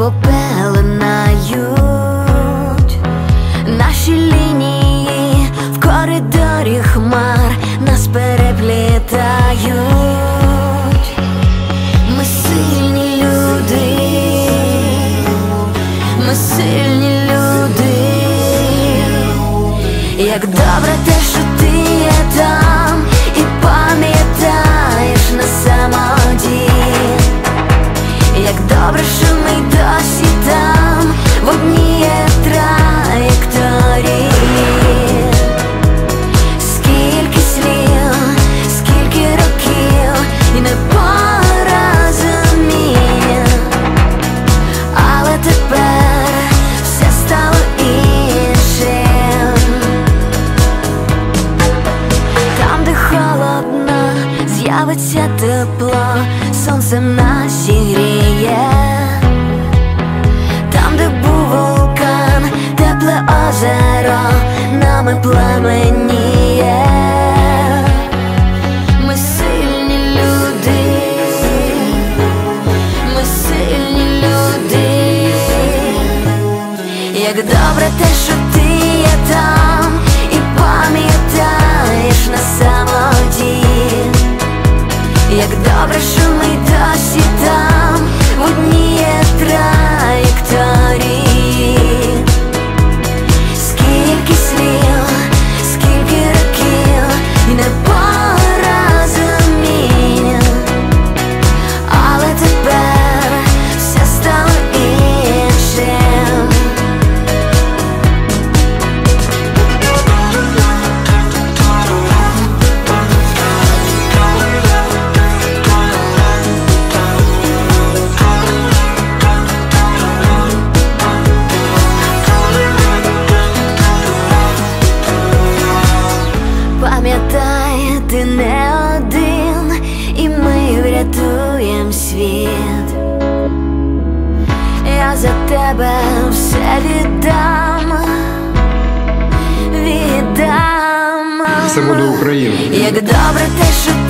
небо пеленають. Наші лінії в коридорі хмар нас переплітають, ми сильні люди, ми сильні люди, як добре те, що ти є там. З'явиться тепло, сонцем нас зігріє. Там, де був вулкан, тепле озеро, нами пламеніє. Ми сильні люди, ми сильні люди. Як добре те, що ти є там Пам'ятай, ти не один, і ми врятуєм світ. Я за тебе все віддам, віддам. Це буде Україна. Як добре те, що ти